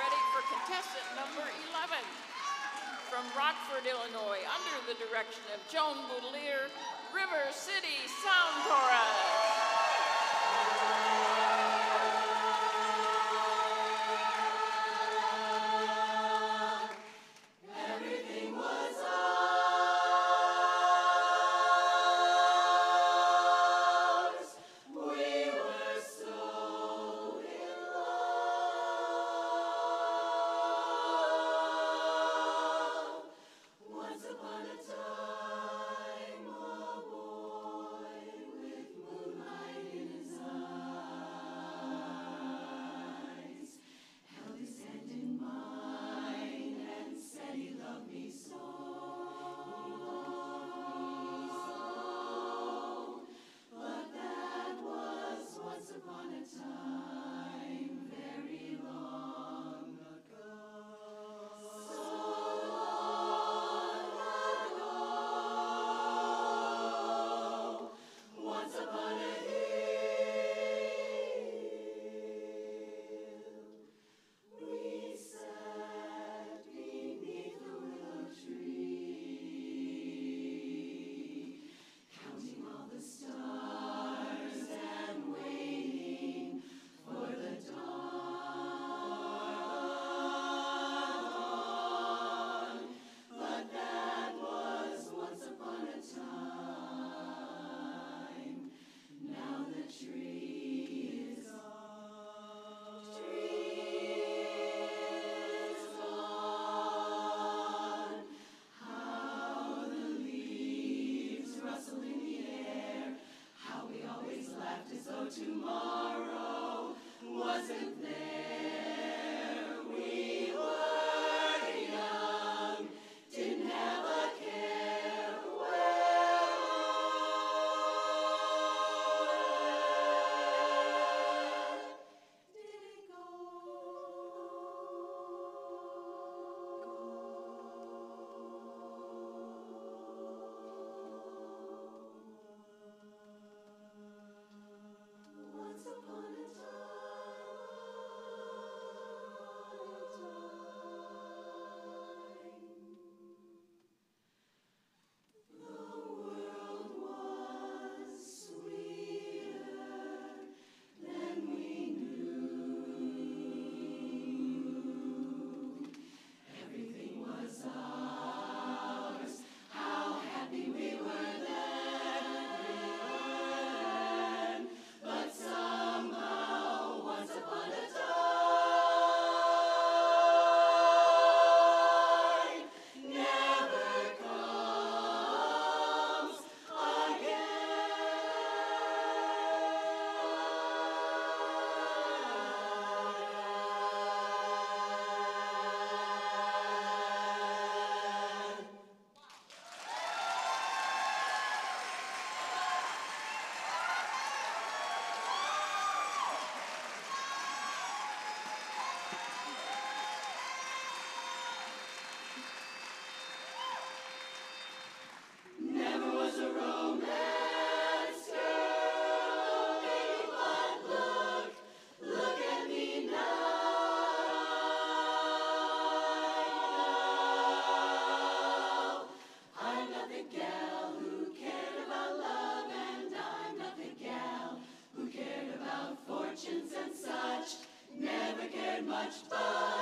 ready for contestant number 11. From Rockford, Illinois, under the direction of Joan Boudelier, River City Sound Chorus. Much but